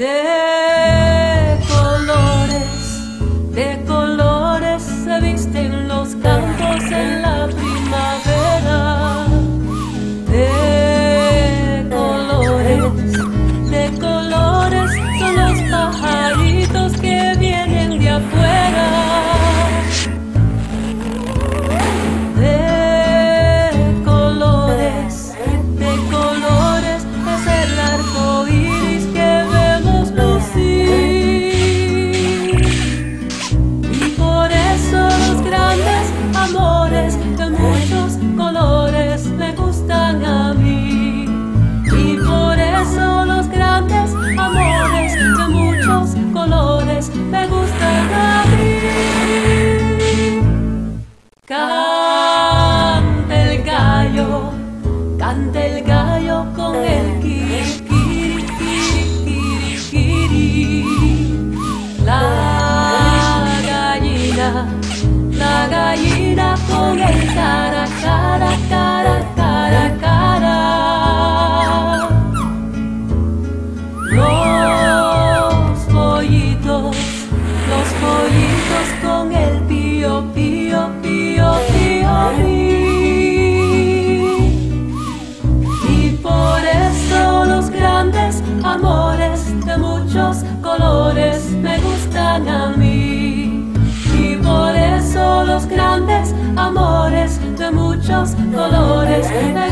There Canta el gallo con el kiri, kiri, kiri, La gallina, la gallina con el cara, cara, cara, cara, cara. Los pollitos, los pollitos con el pío, pío, pío. amores de muchos colores me gustan a mí. Y por eso los grandes amores de muchos colores me